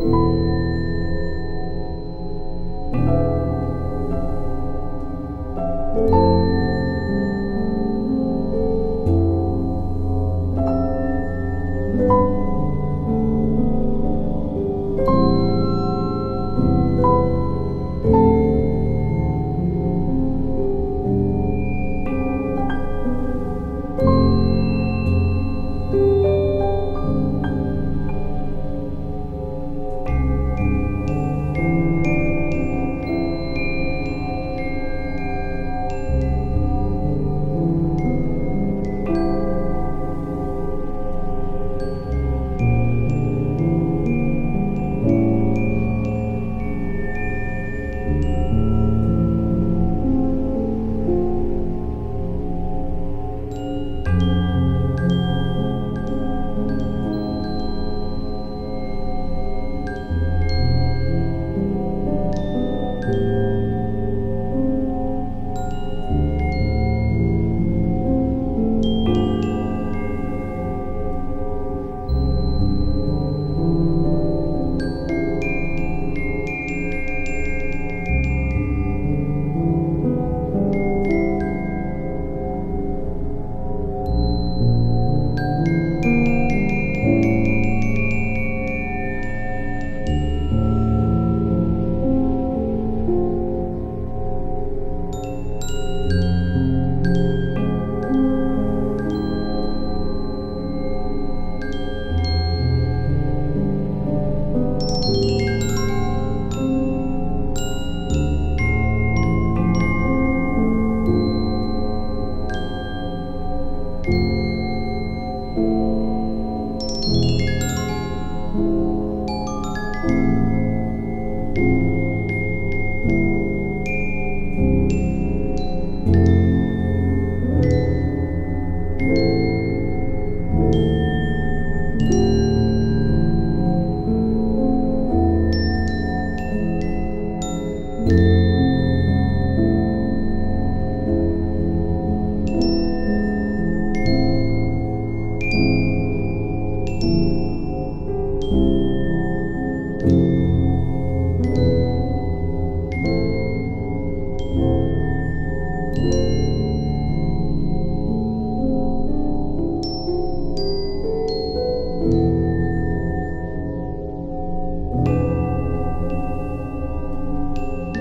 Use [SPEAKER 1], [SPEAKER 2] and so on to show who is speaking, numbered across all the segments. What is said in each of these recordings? [SPEAKER 1] Música thank you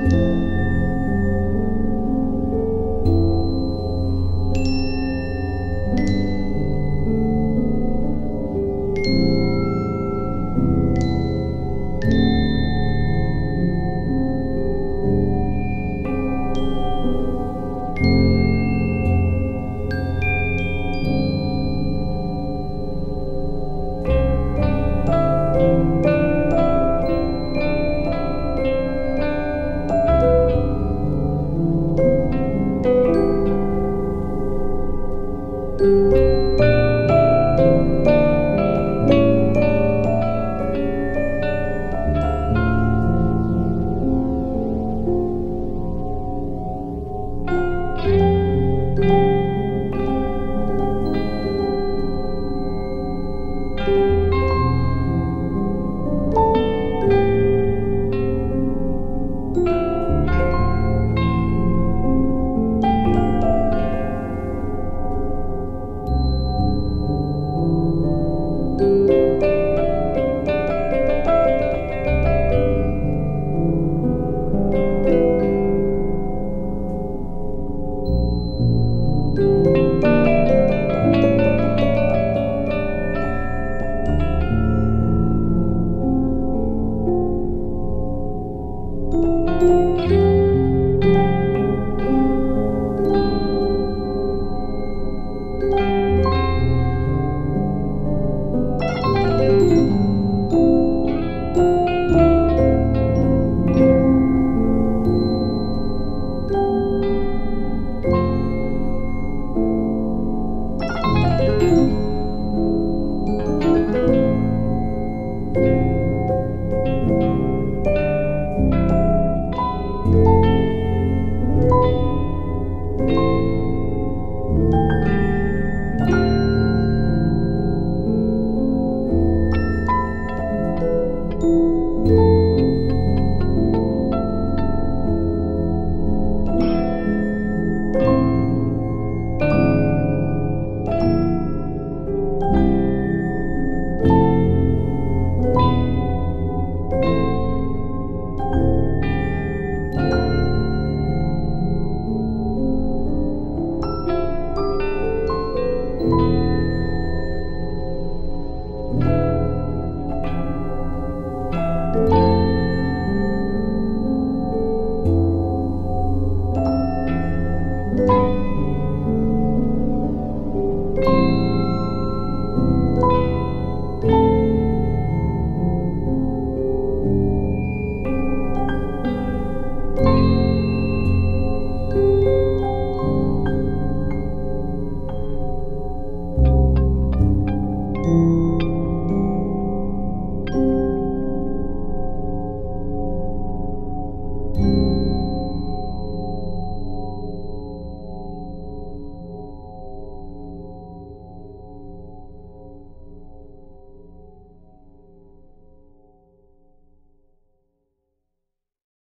[SPEAKER 1] Thank you.